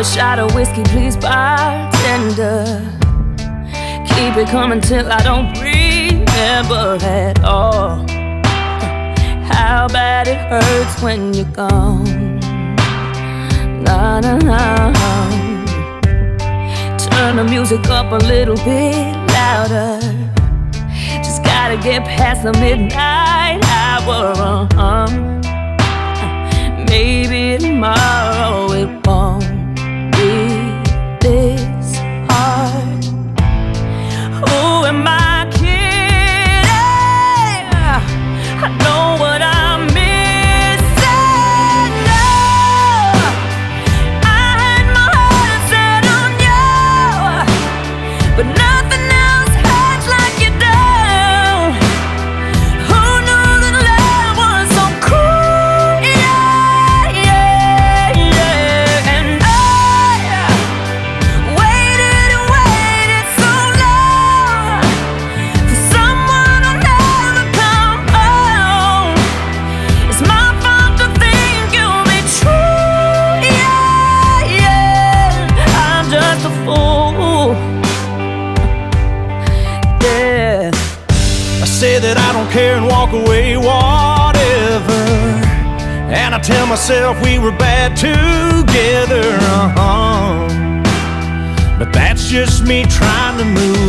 Another shot of whiskey, please, bartender. Keep it coming till I don't remember at all. How bad it hurts when you're gone. Na na na. Turn the music up a little bit louder. Just gotta get past the midnight hour. Uh-huh. Maybe tomorrow it won't that I don't care and walk away, whatever. And I tell myself we were bad together, uh-huh. But that's just me trying to move.